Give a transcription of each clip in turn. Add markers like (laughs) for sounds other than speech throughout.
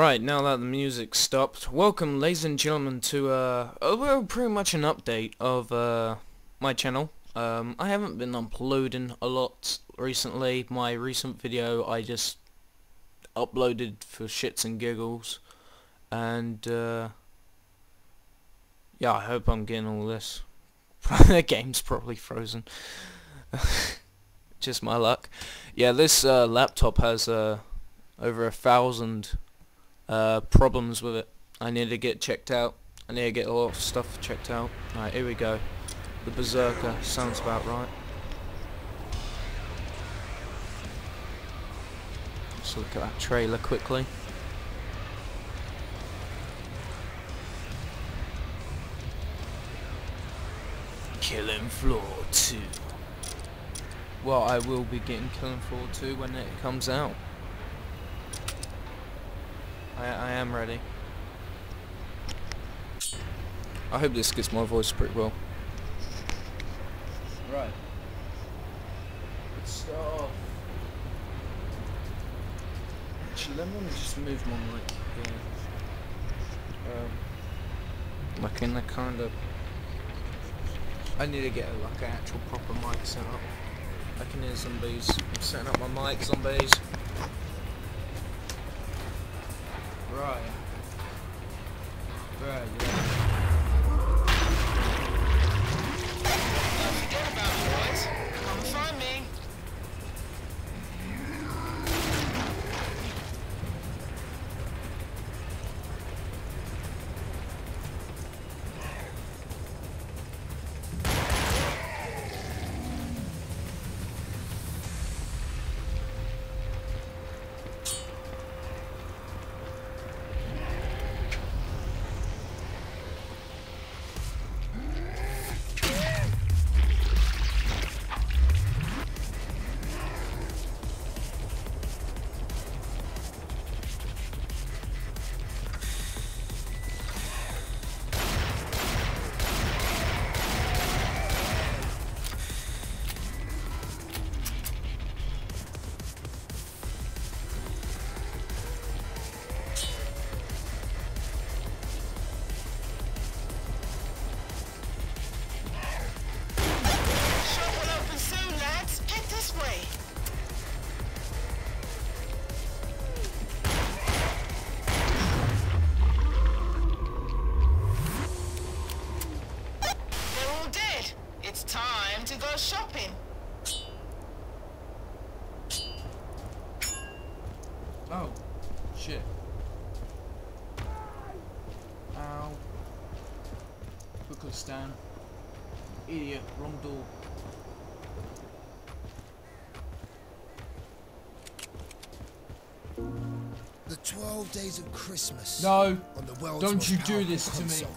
Right, now that the music stopped, welcome ladies and gentlemen to uh, uh well, pretty much an update of uh, my channel. Um, I haven't been uploading a lot recently. My recent video I just uploaded for shits and giggles. And uh, yeah, I hope I'm getting all this. (laughs) the game's probably frozen. (laughs) just my luck. Yeah, this uh, laptop has uh, over a thousand uh, problems with it. I need to get checked out. I need to get a lot of stuff checked out. Alright, here we go. The Berserker sounds about right. Let's look at that trailer quickly. Killing Floor 2. Well, I will be getting Killing Floor 2 when it comes out. I, I am ready. I hope this gets my voice pretty well. Right. Let's start off. Actually, let me just move my mic here. Um, like in the kind of... I need to get a, like an actual proper mic set up. I can hear zombies. I'm setting up my mic, zombies. Right. Right, Idiot, wrong door. The 12 days of Christmas. No, On the don't you do this to me.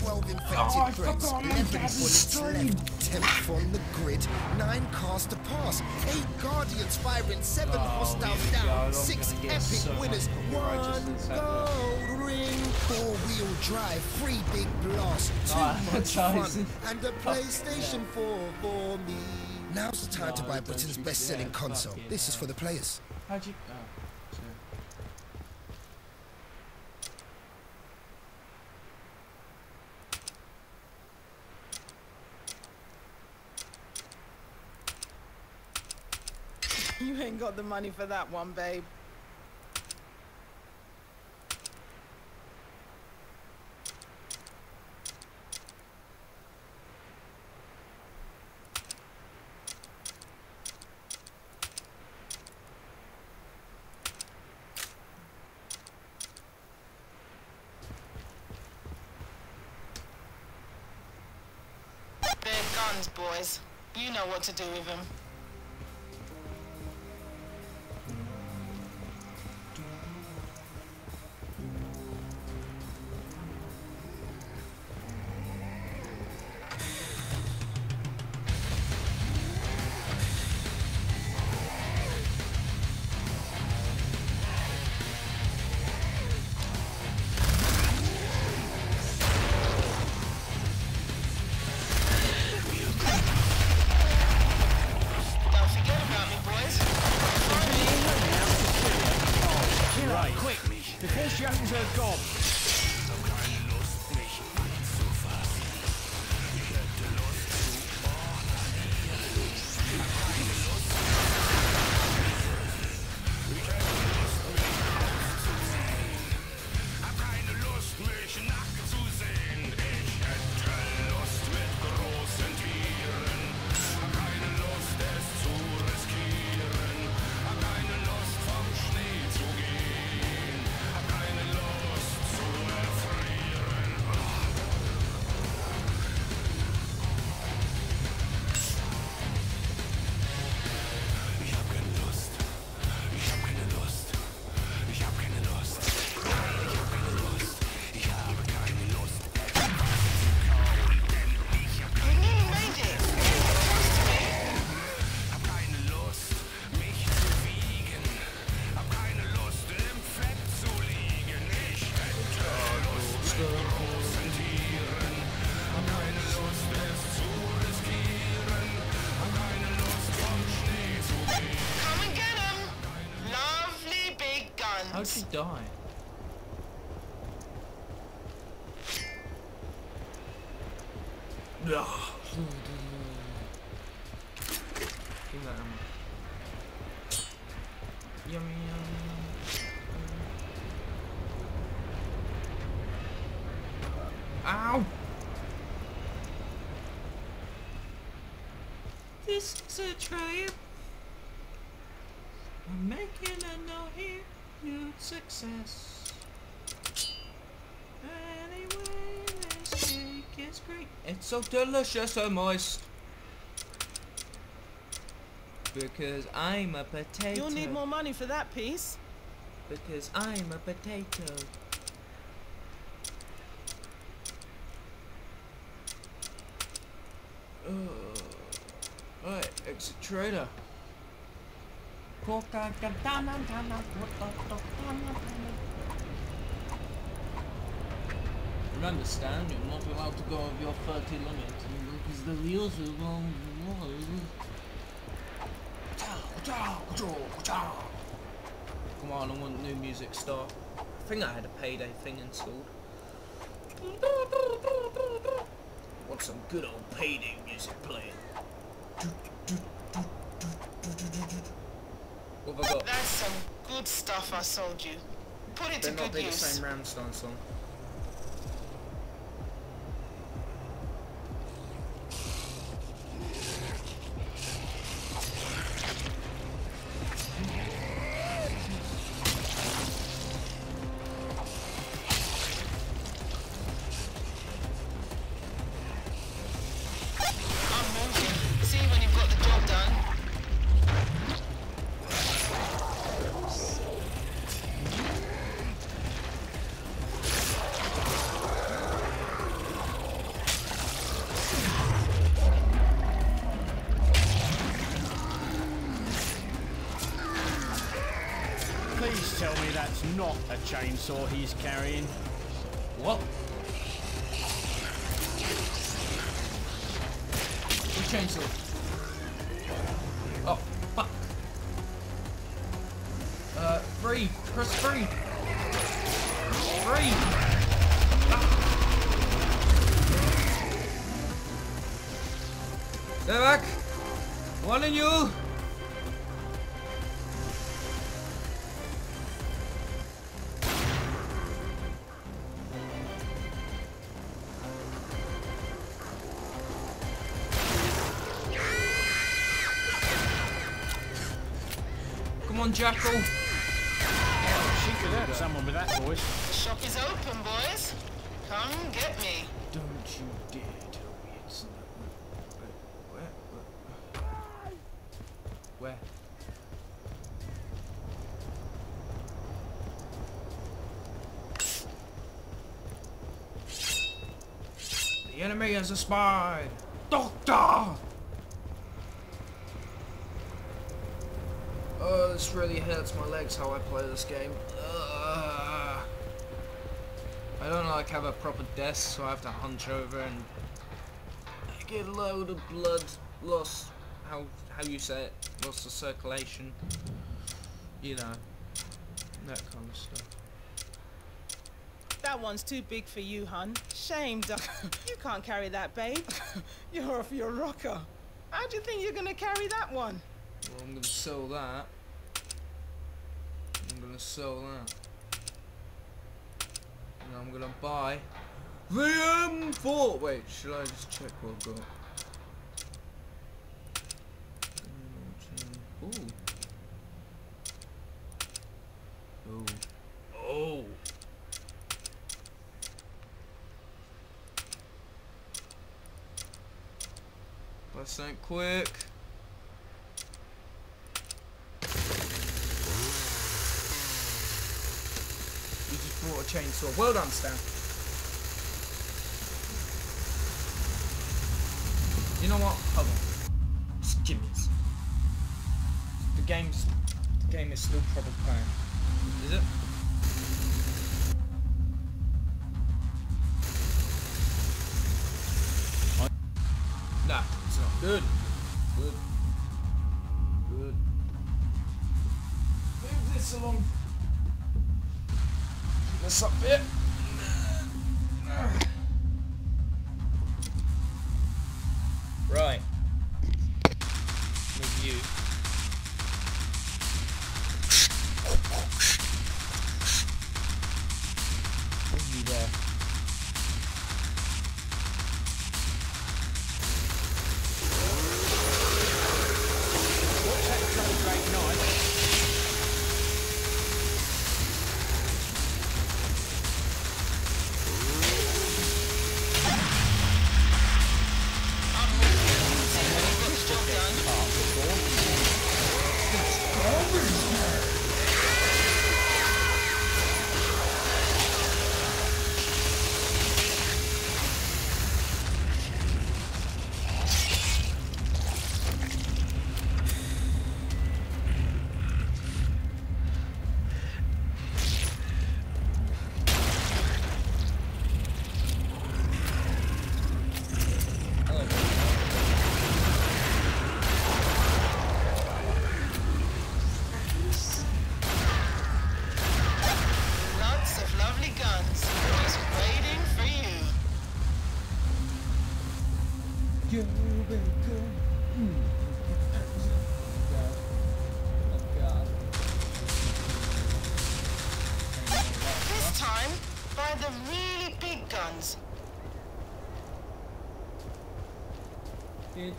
12 infected Oh, forgot 11 bullets left, 10 from the grid, 9 cars to pass, 8 guardians firing, 7 Oh, hostiles down, 6 epic so winners, 1 just for this advert. gold ring, 4 wheel drive, free big blast, too Oh, much fun, and a PlayStation 4 for me. Now's the time to buy Britain's you best-selling dare. console. Fucking This is for the players. How'd you... Oh, sorry. You ain't got the money for that one, babe. Big guns, boys. You know what to do with them. Die? Give that ammo. Yummy, yummy. Ow! This is a triumph. I'm making a no here, huge success. Anyway, this cake is great. It's so delicious and moist. Because I'm a potato. You'll need more money for that piece. Because I'm a potato. Oh, Alright, exit trader. Remember, Stan, you're not allowed to go over your 30 limit because the wheels are wrong. Come on, I want new music start. I think I had a payday thing installed. Want some good old payday music playing. What have I got? That's some good stuff I sold you. Put it to Better not good be the use. same Rammstein song. Chainsaw he's carrying. What? We chainsaw. Oh, fuck. Uh, free. Press free. Free. Stay back. One in you. Jackal. She could hurt someone with that voice. The shop is open, boys. Come get me. Don't you dare tell me it's not. Where? Where? Where? The enemy has a spy! Doctor! Oh, this really hurts my legs how I play this game. Ugh. I don't like have a proper desk, so I have to hunch over and get a load of blood loss. How how you say it? Loss of circulation. You know, that kind of stuff. That one's too big for you, hun. Shame, Duck. you can't carry that, babe. (laughs) You're off your rocker. How do you think you're gonna carry that one? Well, I'm gonna sell that. Gonna sell that. And I'm gonna buy the um, M4. Wait, should I just check what I've got? Ooh. Ooh. Oh. oh. Buy something quick. You just brought a chainsaw. Well done, Stan. You know what? Hold on. This. The game's the game is still proper playing. Is it? Nah, it's not. Good. Move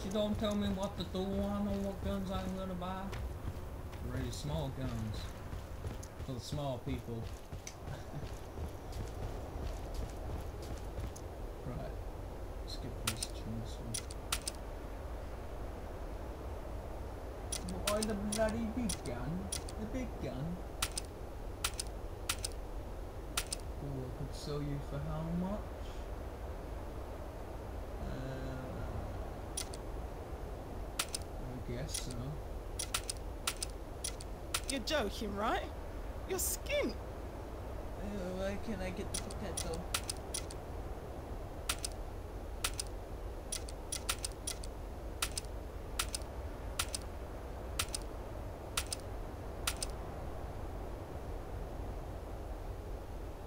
you don't tell me what to do. I know what guns I'm gonna buy. Really small guns. For the small people. right. Skip this chainsaw. Why the bloody big gun? The big gun? Oh, I could sell you for how much? Uh, I guess so. You're joking, right? Your skin. where can I get the potato?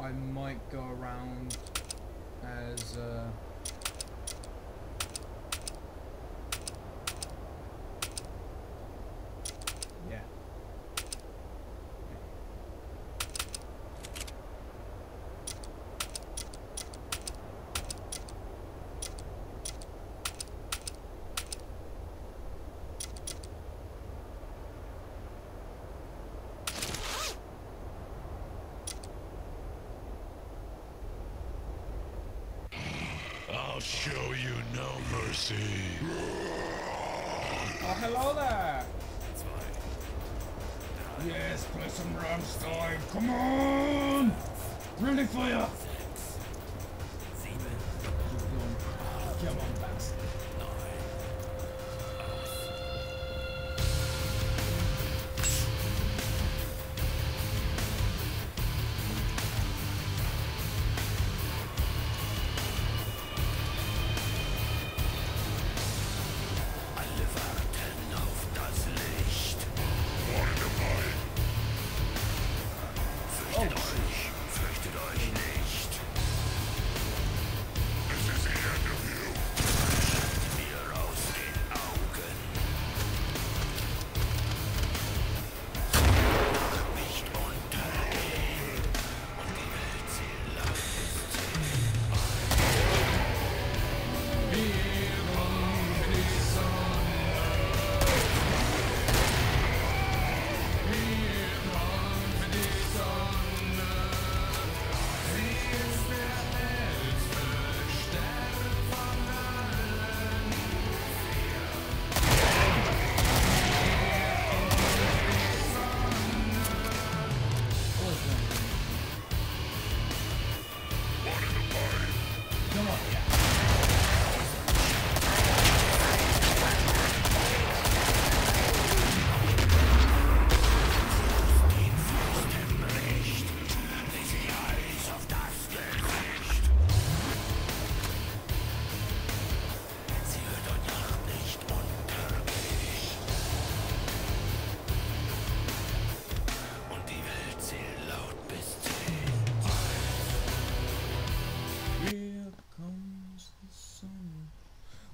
I might go around as uh show you no mercy. Oh, hello there. Yes, play some Rammstein. Come on. Ready for ya. Fürchtet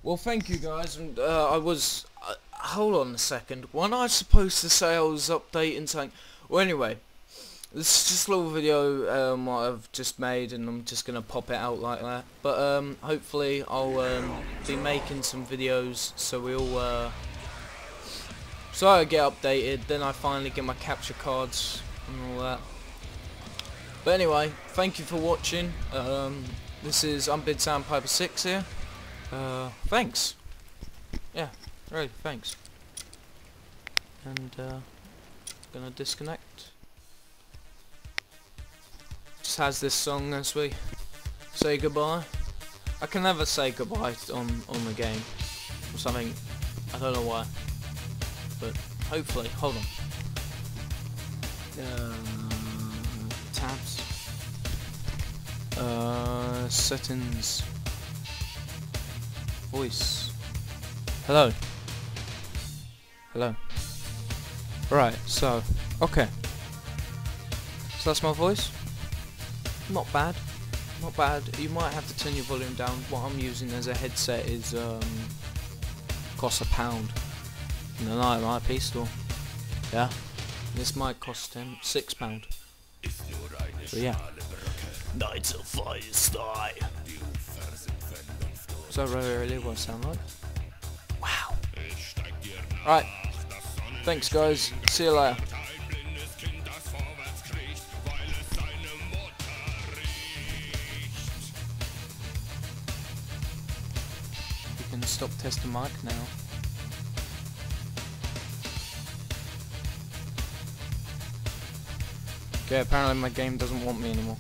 Well, thank you guys. And uh, I was. Uh, hold on a second. When I supposed to say I was updating something? Well, anyway, this is just a little video um, I've just made, and I'm just gonna pop it out like that. But um, hopefully, I'll um, be making some videos so we all. Uh, so I get updated. Then I finally get my capture cards and all that. But anyway, thank you for watching. Um, this is Unbid Sandpiper 6 here. Uh, thanks. Yeah, really, thanks. And, uh, gonna disconnect. Just has this song as we say goodbye. I can never say goodbye on, on the game. Or something. I don't know why. But, hopefully, hold on. Uh, tabs. Uh, settings. Voice. Hello. Hello. Right, so, okay. So that's my voice. Not bad. Not bad. You might have to turn your volume down. What I'm using as a headset is, um, costs a pound. In the night my store. Yeah. This might cost him six pound. So yeah. Night of Feuerstein. Is that really what I sound like? Wow. Alright. Thanks guys. See you later. You can stop testing mic now. Okay, apparently my game doesn't want me anymore.